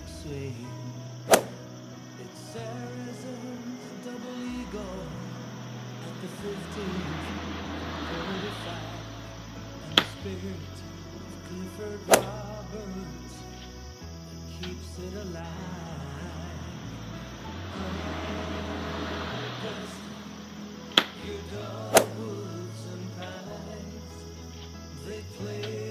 perfect swing. It's Sarazen's double eagle at the 15th, 45, and the spirit of Clifford Roberts that keeps it alive. Your dogwoods and pines, they play.